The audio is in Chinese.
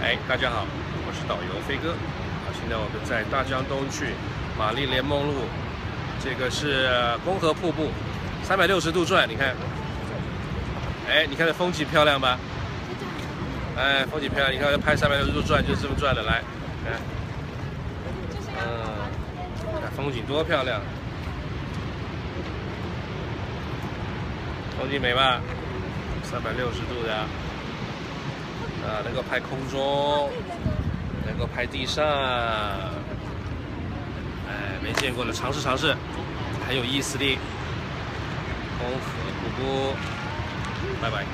哎，大家好，我是导游飞哥。好，现在我们在大江东去玛丽莲梦路，这个是公河瀑布，三百六十度转，你看，哎，你看这风景漂亮吧？哎，风景漂亮，你看拍三百六十度转就是这么转的，来，看，嗯，看风景多漂亮，风景美吧？三百六十度的。啊，能够拍空中，能够拍地上，哎，没见过的，尝试尝试，很有意思的。红河瀑布，拜拜。